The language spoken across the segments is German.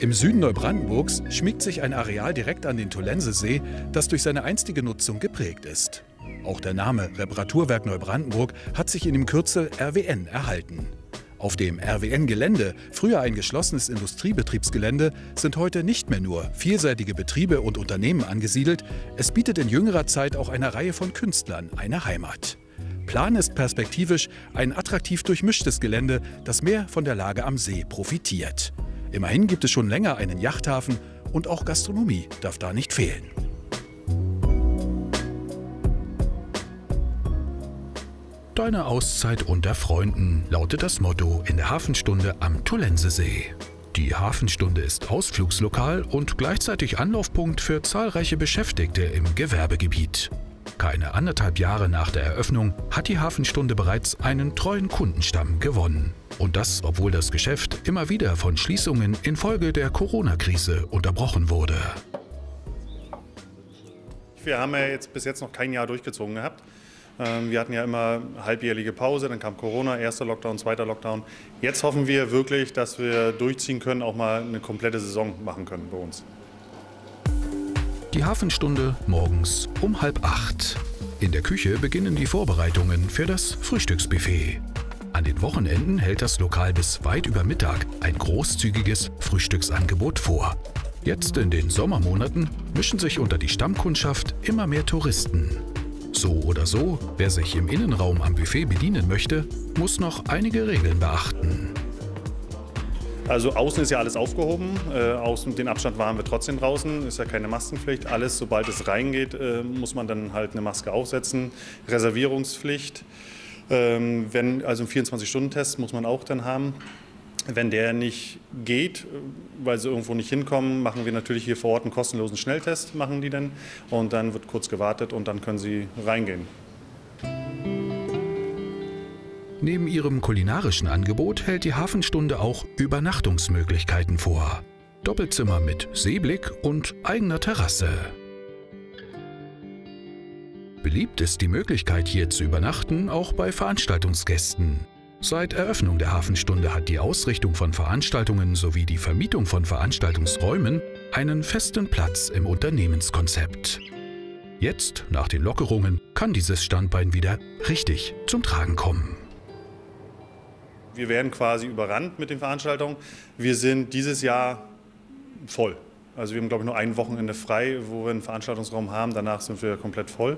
Im Süden Neubrandenburgs schmiegt sich ein Areal direkt an den Tolensesee, das durch seine einstige Nutzung geprägt ist. Auch der Name Reparaturwerk Neubrandenburg hat sich in dem Kürzel RWN erhalten. Auf dem RWN-Gelände, früher ein geschlossenes Industriebetriebsgelände, sind heute nicht mehr nur vielseitige Betriebe und Unternehmen angesiedelt, es bietet in jüngerer Zeit auch einer Reihe von Künstlern eine Heimat. Plan ist perspektivisch ein attraktiv durchmischtes Gelände, das mehr von der Lage am See profitiert. Immerhin gibt es schon länger einen Yachthafen und auch Gastronomie darf da nicht fehlen. Deine Auszeit unter Freunden lautet das Motto in der Hafenstunde am Tolensesee. Die Hafenstunde ist Ausflugslokal und gleichzeitig Anlaufpunkt für zahlreiche Beschäftigte im Gewerbegebiet. Keine anderthalb Jahre nach der Eröffnung hat die Hafenstunde bereits einen treuen Kundenstamm gewonnen. Und das, obwohl das Geschäft immer wieder von Schließungen infolge der Corona-Krise unterbrochen wurde. Wir haben ja jetzt bis jetzt noch kein Jahr durchgezogen gehabt. Ähm, wir hatten ja immer halbjährliche Pause, dann kam Corona, erster Lockdown, zweiter Lockdown. Jetzt hoffen wir wirklich, dass wir durchziehen können, auch mal eine komplette Saison machen können bei uns. Die Hafenstunde morgens um halb acht. In der Küche beginnen die Vorbereitungen für das Frühstücksbuffet. An den Wochenenden hält das Lokal bis weit über Mittag ein großzügiges Frühstücksangebot vor. Jetzt in den Sommermonaten mischen sich unter die Stammkundschaft immer mehr Touristen. So oder so, wer sich im Innenraum am Buffet bedienen möchte, muss noch einige Regeln beachten. Also außen ist ja alles aufgehoben, äh, außen den Abstand wahren wir trotzdem draußen, ist ja keine Maskenpflicht. Alles, sobald es reingeht, äh, muss man dann halt eine Maske aufsetzen. Reservierungspflicht. Ähm, wenn, also einen 24-Stunden-Test muss man auch dann haben. Wenn der nicht geht, weil sie irgendwo nicht hinkommen, machen wir natürlich hier vor Ort einen kostenlosen Schnelltest, machen die dann. Und dann wird kurz gewartet und dann können sie reingehen. Neben ihrem kulinarischen Angebot hält die Hafenstunde auch Übernachtungsmöglichkeiten vor. Doppelzimmer mit Seeblick und eigener Terrasse. Beliebt ist die Möglichkeit, hier zu übernachten, auch bei Veranstaltungsgästen. Seit Eröffnung der Hafenstunde hat die Ausrichtung von Veranstaltungen sowie die Vermietung von Veranstaltungsräumen einen festen Platz im Unternehmenskonzept. Jetzt, nach den Lockerungen, kann dieses Standbein wieder richtig zum Tragen kommen. Wir werden quasi überrannt mit den Veranstaltungen. Wir sind dieses Jahr voll. Also wir haben, glaube ich, nur ein Wochenende frei, wo wir einen Veranstaltungsraum haben. Danach sind wir komplett voll.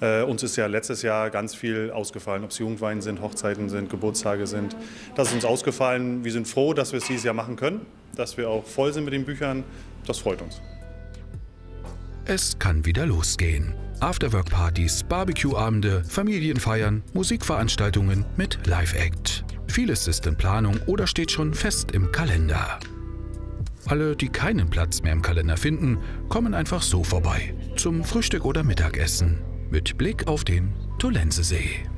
Äh, uns ist ja letztes Jahr ganz viel ausgefallen, ob es Jugendwein sind, Hochzeiten sind, Geburtstage sind. Das ist uns ausgefallen. Wir sind froh, dass wir es dieses Jahr machen können, dass wir auch voll sind mit den Büchern. Das freut uns. Es kann wieder losgehen. Afterwork-Partys, Barbecue-Abende, Familienfeiern, Musikveranstaltungen mit Live-Act. Vieles ist in Planung oder steht schon fest im Kalender. Alle, die keinen Platz mehr im Kalender finden, kommen einfach so vorbei. Zum Frühstück oder Mittagessen. Mit Blick auf den Tolensesee.